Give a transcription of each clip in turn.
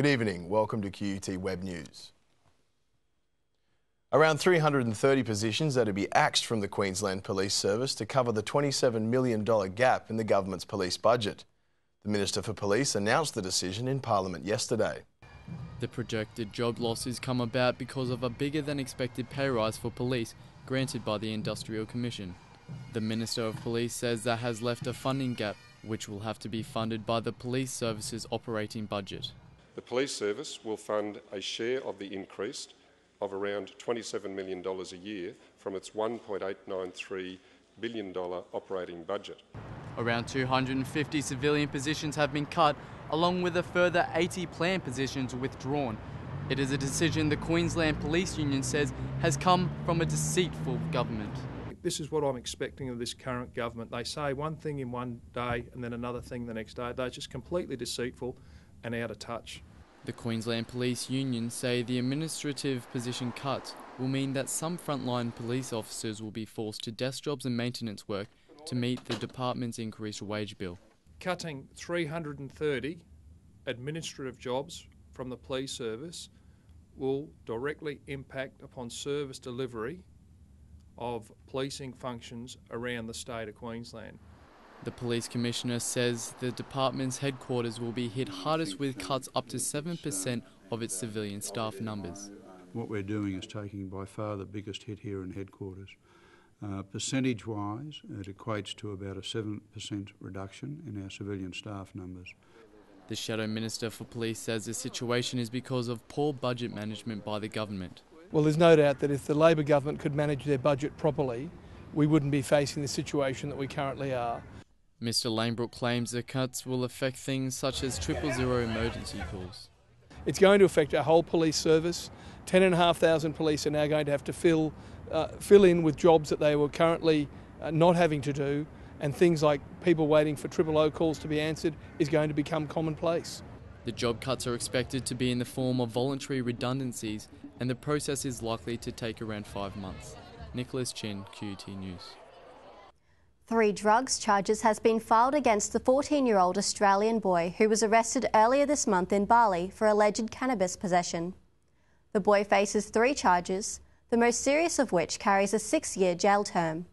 Good evening. Welcome to QUT Web News. Around 330 positions are to be axed from the Queensland Police Service to cover the $27 million gap in the government's police budget. The Minister for Police announced the decision in Parliament yesterday. The projected job losses come about because of a bigger than expected pay rise for police granted by the Industrial Commission. The Minister of Police says that has left a funding gap which will have to be funded by the police service's operating budget. The police service will fund a share of the increase of around $27 million a year from its $1.893 billion operating budget. Around 250 civilian positions have been cut, along with a further 80 planned positions withdrawn. It is a decision the Queensland Police Union says has come from a deceitful government. This is what I'm expecting of this current government. They say one thing in one day and then another thing the next day. They're just completely deceitful and out of touch. The Queensland Police Union say the administrative position cut will mean that some frontline police officers will be forced to desk jobs and maintenance work to meet the department's increased wage bill. Cutting 330 administrative jobs from the police service will directly impact upon service delivery of policing functions around the state of Queensland. The police commissioner says the department's headquarters will be hit hardest with cuts up to 7% of its civilian staff numbers. What we're doing is taking by far the biggest hit here in headquarters. Uh, percentage wise, it equates to about a 7% reduction in our civilian staff numbers. The Shadow Minister for Police says the situation is because of poor budget management by the government. Well, there's no doubt that if the Labor government could manage their budget properly, we wouldn't be facing the situation that we currently are. Mr. Lanebrook claims the cuts will affect things such as triple zero emergency calls. It's going to affect our whole police service. 10,500 police are now going to have to fill, uh, fill in with jobs that they were currently uh, not having to do, and things like people waiting for triple O calls to be answered is going to become commonplace. The job cuts are expected to be in the form of voluntary redundancies, and the process is likely to take around five months. Nicholas Chin, QUT News. Three drugs charges has been filed against the 14-year-old Australian boy who was arrested earlier this month in Bali for alleged cannabis possession. The boy faces three charges, the most serious of which carries a six-year jail term.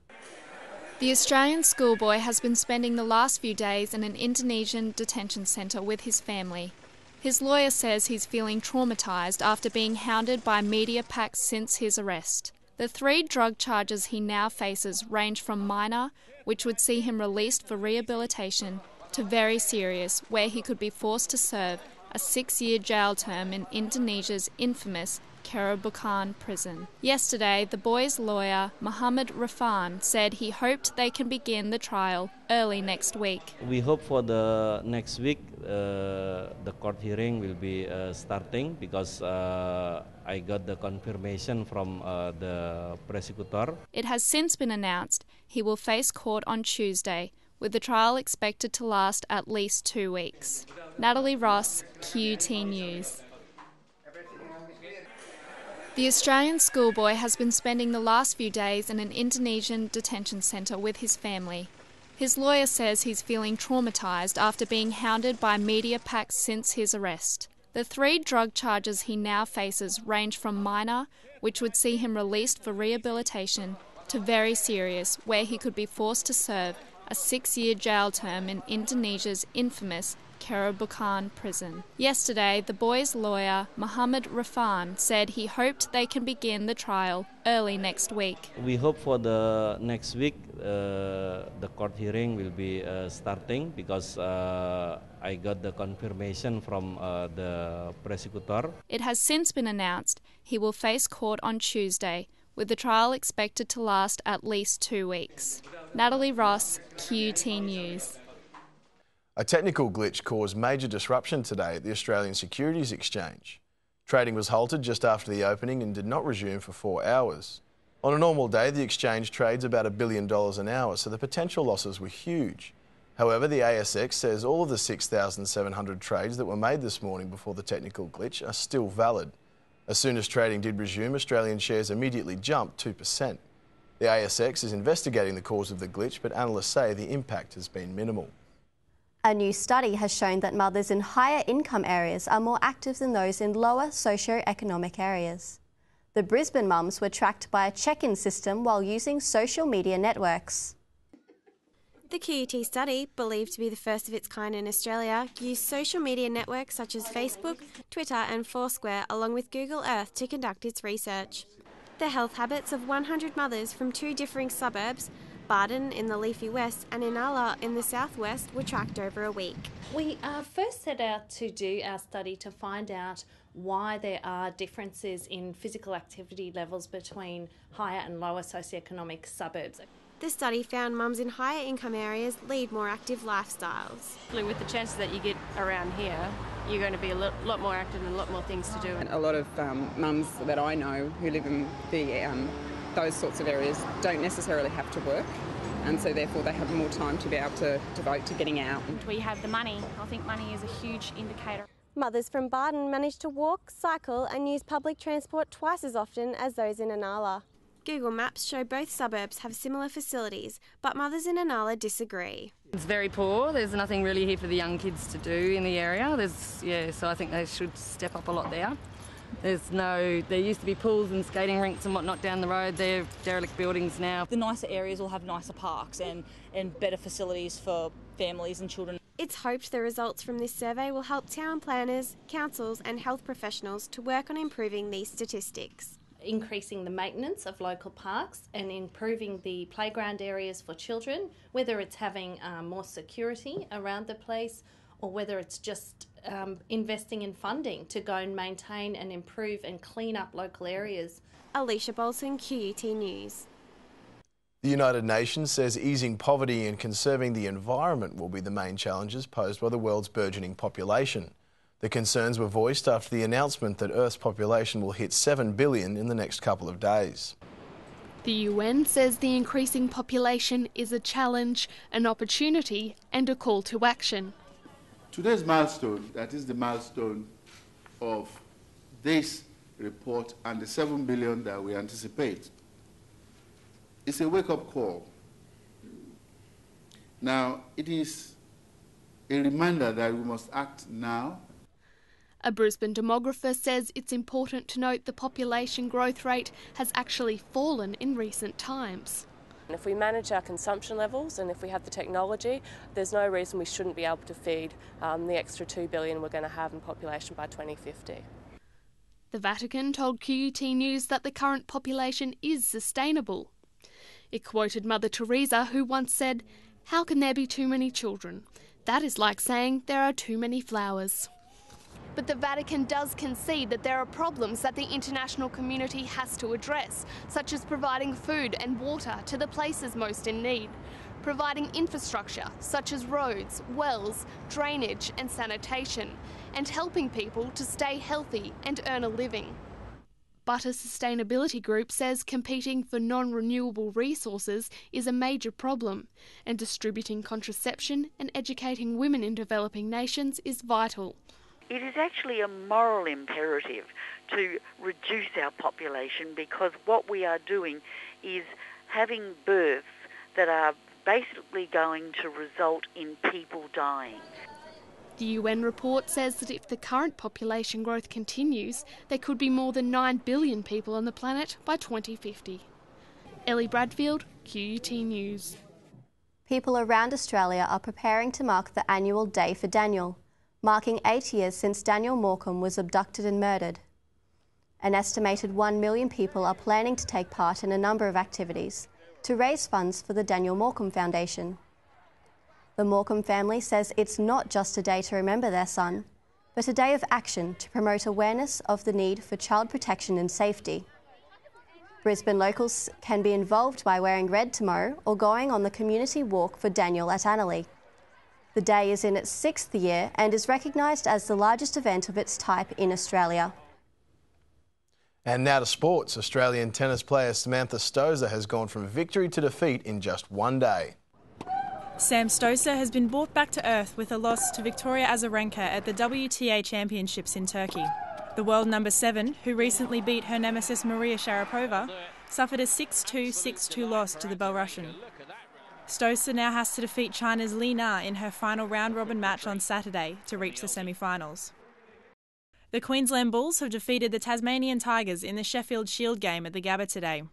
The Australian schoolboy has been spending the last few days in an Indonesian detention centre with his family. His lawyer says he's feeling traumatised after being hounded by media packs since his arrest. The three drug charges he now faces range from minor, which would see him released for rehabilitation, to very serious, where he could be forced to serve a six year jail term in Indonesia's infamous Kerobokan prison. Yesterday, the boy's lawyer, Muhammad Rifan, said he hoped they can begin the trial early next week. We hope for the next week uh, the court hearing will be uh, starting because uh, I got the confirmation from uh, the prosecutor. It has since been announced he will face court on Tuesday, with the trial expected to last at least two weeks. Natalie Ross, QT News. The Australian schoolboy has been spending the last few days in an Indonesian detention centre with his family. His lawyer says he's feeling traumatised after being hounded by media packs since his arrest. The three drug charges he now faces range from minor, which would see him released for rehabilitation, to very serious, where he could be forced to serve a six year jail term in Indonesia's infamous Kerobokan prison. Yesterday, the boy's lawyer, Muhammad Rifan, said he hoped they can begin the trial early next week. We hope for the next week uh, the court hearing will be uh, starting because uh, I got the confirmation from uh, the prosecutor. It has since been announced he will face court on Tuesday with the trial expected to last at least two weeks. Natalie Ross, QT News. A technical glitch caused major disruption today at the Australian Securities Exchange. Trading was halted just after the opening and did not resume for four hours. On a normal day, the exchange trades about a billion dollars an hour, so the potential losses were huge. However, the ASX says all of the 6,700 trades that were made this morning before the technical glitch are still valid. As soon as trading did resume, Australian shares immediately jumped 2%. The ASX is investigating the cause of the glitch, but analysts say the impact has been minimal. A new study has shown that mothers in higher income areas are more active than those in lower socio-economic areas. The Brisbane mums were tracked by a check in system while using social media networks. The QUT study, believed to be the first of its kind in Australia, used social media networks such as Facebook, Twitter, and Foursquare, along with Google Earth, to conduct its research. The health habits of 100 mothers from two differing suburbs, Bardon in the leafy west and Inala in the southwest, were tracked over a week. We uh, first set out to do our study to find out why there are differences in physical activity levels between higher and lower socioeconomic suburbs. The study found mums in higher income areas lead more active lifestyles. With the chances that you get around here, you're going to be a lot more active and a lot more things to do. And a lot of um, mums that I know who live in the um, those sorts of areas don't necessarily have to work and so therefore they have more time to be able to devote to getting out. We have the money. I think money is a huge indicator. Mothers from Bardon manage to walk, cycle and use public transport twice as often as those in Inala. Google Maps show both suburbs have similar facilities, but mothers in Inala disagree. It's very poor. There's nothing really here for the young kids to do in the area. There's yeah, so I think they should step up a lot there. There's no, there used to be pools and skating rinks and whatnot down the road. They're derelict buildings now. The nicer areas will have nicer parks and, and better facilities for families and children. It's hoped the results from this survey will help town planners, councils, and health professionals to work on improving these statistics increasing the maintenance of local parks and improving the playground areas for children, whether it's having um, more security around the place or whether it's just um, investing in funding to go and maintain and improve and clean up local areas. Alicia Bolson, QUT News. The United Nations says easing poverty and conserving the environment will be the main challenges posed by the world's burgeoning population. The concerns were voiced after the announcement that Earth's population will hit 7 billion in the next couple of days. The UN says the increasing population is a challenge, an opportunity, and a call to action. Today's milestone, that is the milestone of this report and the 7 billion that we anticipate, is a wake up call. Now, it is a reminder that we must act now a Brisbane demographer says it's important to note the population growth rate has actually fallen in recent times. If we manage our consumption levels and if we have the technology, there's no reason we shouldn't be able to feed um, the extra 2 billion we're going to have in population by 2050. The Vatican told QUT News that the current population is sustainable. It quoted Mother Teresa, who once said, How can there be too many children? That is like saying there are too many flowers. But the Vatican does concede that there are problems that the international community has to address, such as providing food and water to the places most in need, providing infrastructure such as roads, wells, drainage, and sanitation, and helping people to stay healthy and earn a living. But a sustainability group says competing for non renewable resources is a major problem, and distributing contraception and educating women in developing nations is vital. It is actually a moral imperative to reduce our population because what we are doing is having births that are basically going to result in people dying. The UN report says that if the current population growth continues, there could be more than 9 billion people on the planet by 2050. Ellie Bradfield, QUT News. People around Australia are preparing to mark the annual Day for Daniel marking eight years since Daniel Morcombe was abducted and murdered. An estimated 1 million people are planning to take part in a number of activities to raise funds for the Daniel Morcombe Foundation. The Morcombe family says it's not just a day to remember their son, but a day of action to promote awareness of the need for child protection and safety. Brisbane locals can be involved by wearing red tomorrow or going on the community walk for Daniel at Annerley. The day is in its sixth year and is recognised as the largest event of its type in Australia. And now to sports. Australian tennis player Samantha Stosur has gone from victory to defeat in just one day. Sam Stosur has been brought back to earth with a loss to Victoria Azarenka at the WTA Championships in Turkey. The world number seven, who recently beat her nemesis Maria Sharapova, suffered a 6 2 6 2 loss to the Belarusian. Stosur now has to defeat China's Li Na in her final round robin match on Saturday to reach the semi finals. The Queensland Bulls have defeated the Tasmanian Tigers in the Sheffield Shield game at the Gabba today.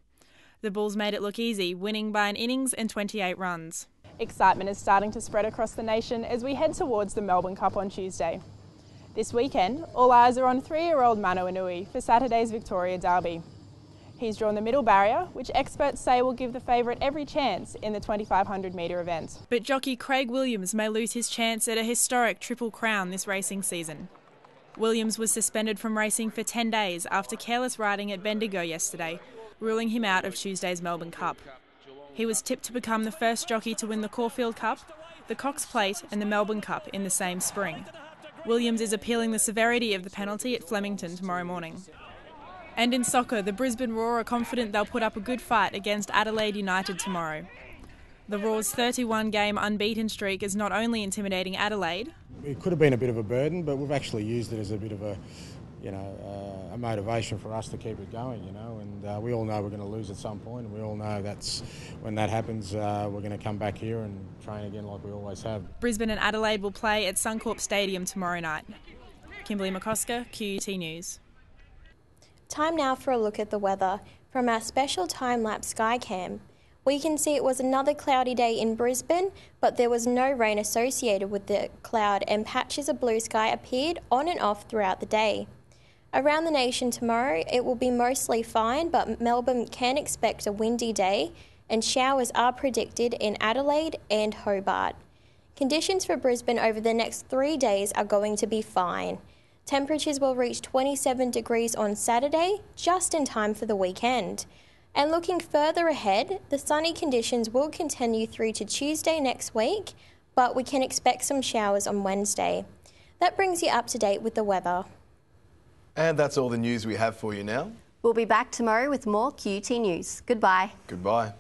The Bulls made it look easy, winning by an innings and 28 runs. Excitement is starting to spread across the nation as we head towards the Melbourne Cup on Tuesday. This weekend, all eyes are on three year old Mano Inui for Saturday's Victoria Derby. He's drawn the middle barrier, which experts say will give the favourite every chance in the 2500 metre event. But jockey Craig Williams may lose his chance at a historic Triple Crown this racing season. Williams was suspended from racing for 10 days after careless riding at Bendigo yesterday, ruling him out of Tuesday's Melbourne Cup. He was tipped to become the first jockey to win the Caulfield Cup, the Cox Plate, and the Melbourne Cup in the same spring. Williams is appealing the severity of the penalty at Flemington tomorrow morning. And in soccer, the Brisbane Roar are confident they'll put up a good fight against Adelaide United tomorrow. The Roar's 31 game unbeaten streak is not only intimidating Adelaide. It could have been a bit of a burden, but we've actually used it as a bit of a you know, uh, a motivation for us to keep it going, you know. And uh, we all know we're going to lose at some point, and we all know that's when that happens, uh, we're going to come back here and train again like we always have. Brisbane and Adelaide will play at Suncorp Stadium tomorrow night. Kimberly McCosker, QUT News. Time now for a look at the weather from our special time lapse skycam. We can see it was another cloudy day in Brisbane, but there was no rain associated with the cloud, and patches of blue sky appeared on and off throughout the day. Around the nation tomorrow, it will be mostly fine, but Melbourne can expect a windy day, and showers are predicted in Adelaide and Hobart. Conditions for Brisbane over the next three days are going to be fine. Temperatures will reach 27 degrees on Saturday, just in time for the weekend. And looking further ahead, the sunny conditions will continue through to Tuesday next week, but we can expect some showers on Wednesday. That brings you up to date with the weather. And that's all the news we have for you now. We'll be back tomorrow with more QT News. Goodbye. Goodbye.